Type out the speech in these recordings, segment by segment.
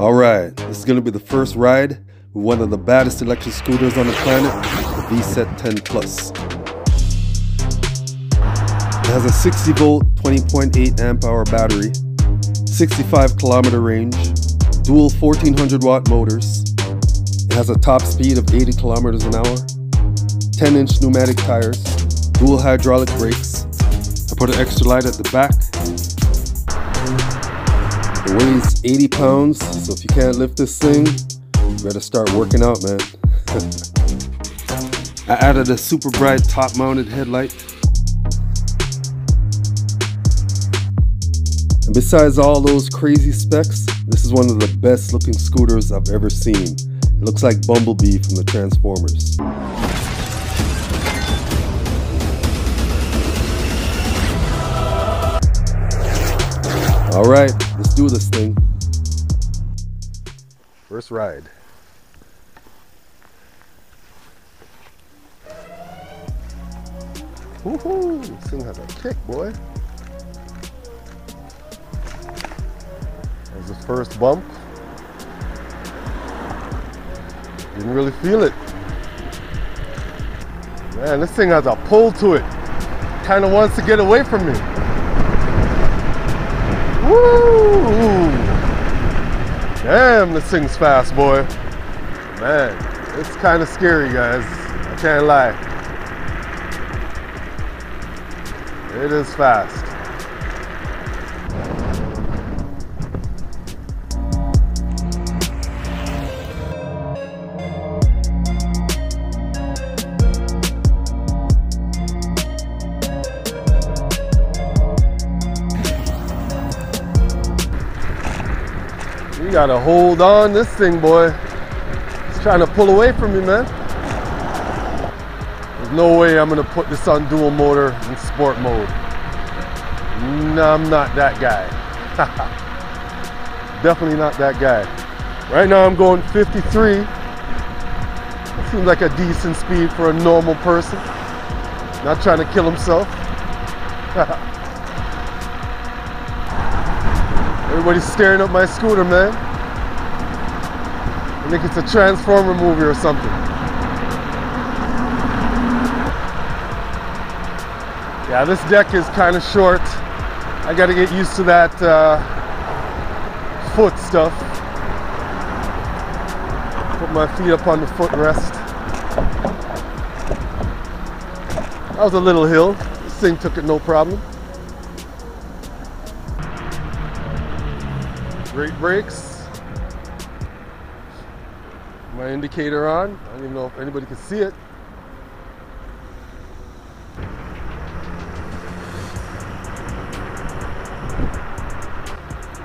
All right, this is gonna be the first ride with one of the baddest electric scooters on the planet, the VSETT 10 Plus. It has a 60 volt, 20.8 amp hour battery, 65 kilometer range, dual 1400 watt motors. It has a top speed of 80 kilometers an hour, 10 inch pneumatic tires, dual hydraulic brakes. I put an extra light at the back. It weighs 80 pounds, so if you can't lift this thing, you better start working out, man. I added a super bright top mounted headlight And besides all those crazy specs, this is one of the best looking scooters I've ever seen. It looks like Bumblebee from the Transformers. All right, let's do this thing. First ride. Woohoo! This thing has a kick, boy. was the first bump. Didn't really feel it. Man, this thing has a pull to it. Kind of wants to get away from me. Woo! Damn, this thing's fast, boy. Man, it's kind of scary, guys. I can't lie. It is fast. You gotta hold on this thing, boy. It's trying to pull away from me, man. There's no way I'm gonna put this on dual motor in sport mode. No, I'm not that guy. Definitely not that guy. Right now I'm going 53. Seems like a decent speed for a normal person. Not trying to kill himself. Everybody's staring at my scooter, man. I think it's a Transformer movie or something. Yeah, this deck is kind of short. I got to get used to that uh, foot stuff. Put my feet up on the footrest. That was a little hill. This thing took it no problem. Great brakes. My indicator on. I don't even know if anybody can see it.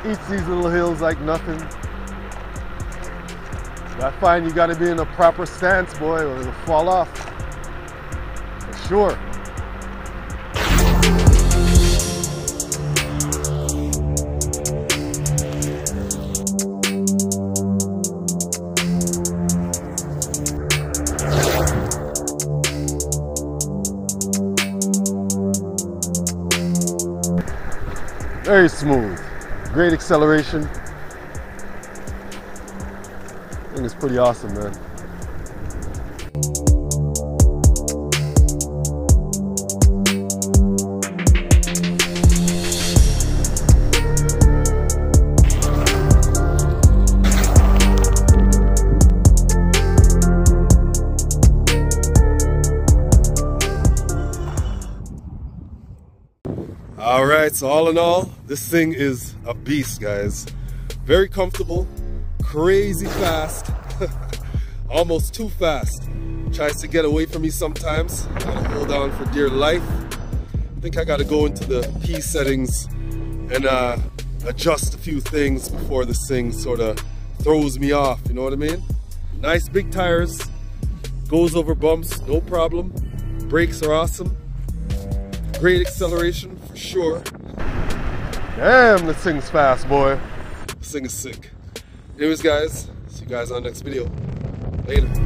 Eats these little hills like nothing. I find you gotta be in a proper stance, boy, or it'll fall off. For sure. Very smooth. Great acceleration. I think it's pretty awesome, man. Right, so all in all, this thing is a beast, guys. Very comfortable, crazy fast, almost too fast. Tries to get away from me sometimes. Gotta hold on for dear life. I think I gotta go into the P settings and uh, adjust a few things before this thing sort of throws me off, you know what I mean? Nice big tires, goes over bumps, no problem. Brakes are awesome. Great acceleration for sure. Damn, this thing's fast, boy. This thing is sick. Anyways, guys, see you guys on the next video. Later.